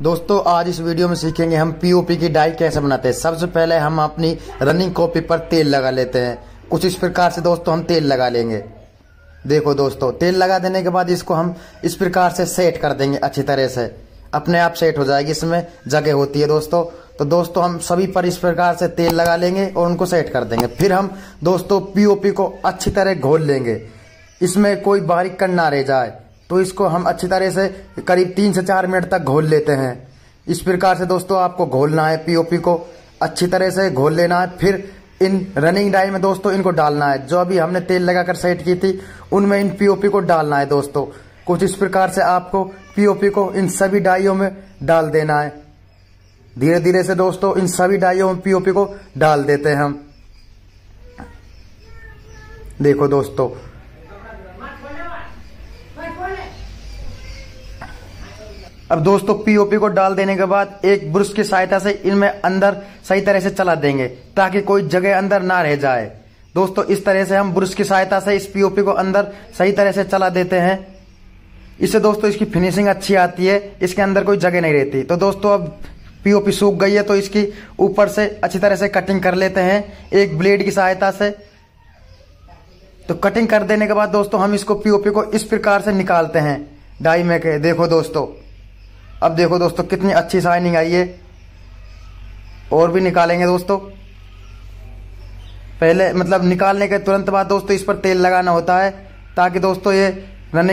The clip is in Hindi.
दोस्तों, आज इस वीडियो में सीखेंगे हम पीओपी की डाई कैसे बनाते हैं। सबसे पहले हम अपनी रनिंग कॉपी पर तेल लगा लेते हैं। कुछ इस प्रकार से दोस्तों, हम तेल लगा लेंगे। देखो दोस्तों, तेल लगा देने के बाद इसको हम इस प्रकार से सेट कर देंगे अच्छी तरह से। अपने आप सेट हो जाएगी, इसमें जगह होती है दोस्तों। तो दोस्तों, हम सभी पर इस प्रकार से तेल लगा लेंगे और उनको सेट कर देंगे। फिर हम दोस्तों पीओपी को अच्छी तरह घोल लेंगे। इसमें कोई बारीक कण ना रह जाए। तो इसको हम अच्छी तरह से करीब तीन से चार मिनट तक घोल लेते हैं। इस प्रकार से दोस्तों आपको घोलना है पीओपी को अच्छी तरह से घोल लेना है। फिर इन रनिंग डाई में दोस्तों इनको डालना है। जो अभी हमने तेल लगाकर सेट की थी, उनमें इन पीओपी को डालना है दोस्तों। कुछ इस प्रकार से आपको पीओपी को इन सभी डाइयों में डाल देना है। धीरे धीरे से दोस्तों इन सभी डाइयों में पीओपी को डाल देते हैं हम। देखो दोस्तों अब दोस्तों पीओपी को डाल देने के बाद एक ब्रश की सहायता से इनमें अंदर सही तरह से चला देंगे, ताकि कोई जगह अंदर ना रह जाए। दोस्तों, इस तरह से हम ब्रश की सहायता से इस पीओपी को अंदर सही तरह से चला देते हैं। इससे दोस्तों, इसकी फिनिशिंग अच्छी आती है, इसके अंदर कोई जगह नहीं रहती। तो दोस्तों, अब पीओपी सूख गई है तो इसकी ऊपर से अच्छी तरह से कटिंग कर लेते हैं, एक ब्लेड की सहायता से। तो कटिंग कर देने के बाद दोस्तों, हम इसको पीओपी को इस प्रकार से निकालते हैं, डाई में के। देखो दोस्तों अब देखो दोस्तों, कितनी अच्छी साइनिंग आई है। और भी निकालेंगे दोस्तों। पहले मतलब निकालने के तुरंत बाद दोस्तों इस पर तेल लगाना होता है, ताकि दोस्तों ये रनिंग